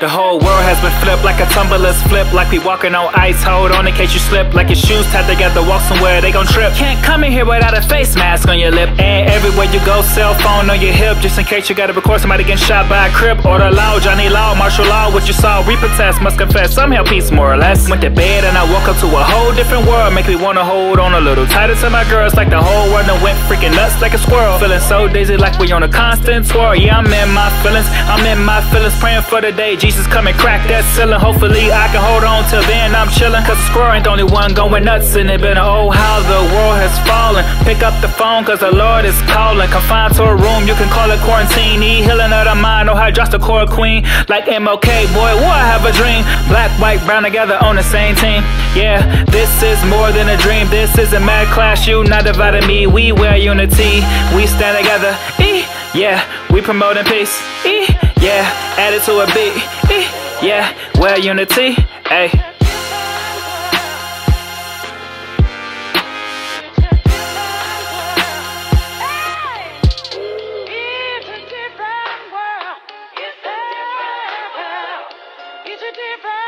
The whole world has been flipped like a tumbler's flip, like we walking on ice. Hold on in case you slip, like your shoes tied together. Walk somewhere they gon' trip. Can't come in here without a face mask on your lip. And everywhere you go, cell phone on your hip, just in case you gotta record somebody getting shot by a crib. Order loud Johnny law. What you saw, test, must confess. somehow peace, more or less. Went to bed and I woke up to a whole different world. Make me wanna hold on a little tighter to my girls, like the whole world done went freaking nuts like a squirrel. Feeling so dizzy, like we on a constant twirl. Yeah, I'm in my feelings, I'm in my feelings, praying for the day Jesus come and crack that ceiling. Hopefully I can hold on till then. I'm chilling, cause the squirrel ain't the only one going nuts. And it been oh how the world has fallen. Pick up the phone, cause the Lord is calling. Confined to a room, you can call it quarantine. Need healing of the mind, core queen. Like MLK, boy, what I have a dream. Black, white, brown together on the same team. Yeah, this is more than a dream. This is a mad clash, you not dividing me. We wear unity, we stand together. E, yeah, we promoting peace. E, yeah, add it to a beat. E, yeah, wear unity. Hey. A